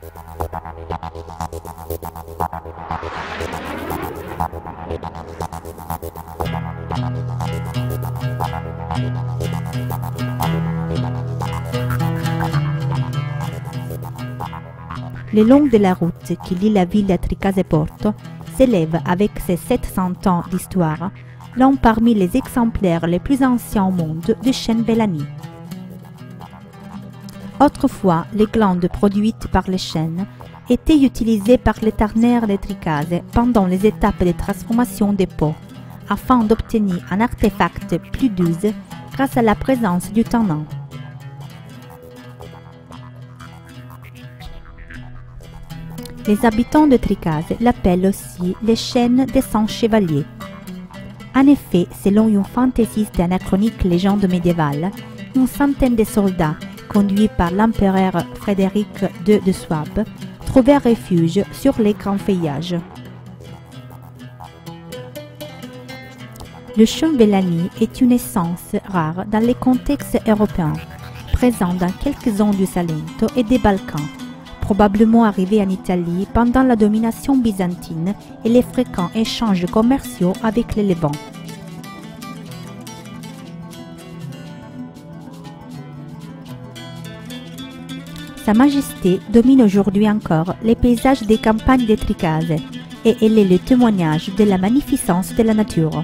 Le long de la route qui lie la ville de Tricase Porto s'élève avec ses 700 ans d'histoire l'un parmi les exemplaires les plus anciens au monde du chêne Bellani. Autrefois, les glandes produites par les chênes étaient utilisées par les tarnaires de Tricase pendant les étapes de transformation des pots, afin d'obtenir un artefact plus doux grâce à la présence du tannant. Les habitants de Tricase l'appellent aussi les chênes des cent chevaliers. En effet, selon une fantaisiste anachronique légende médiévale, une centaine de soldats, conduits par l'empereur Frédéric II de Souabe, trouvèrent refuge sur les grands feuillages. Le chêne Bellani est une essence rare dans les contextes européens, présent dans quelques zones du Salento et des Balkans probablement arrivé en Italie pendant la domination byzantine et les fréquents échanges commerciaux avec les Levant. Sa Majesté domine aujourd'hui encore les paysages des campagnes de Tricase et elle est le témoignage de la magnificence de la nature.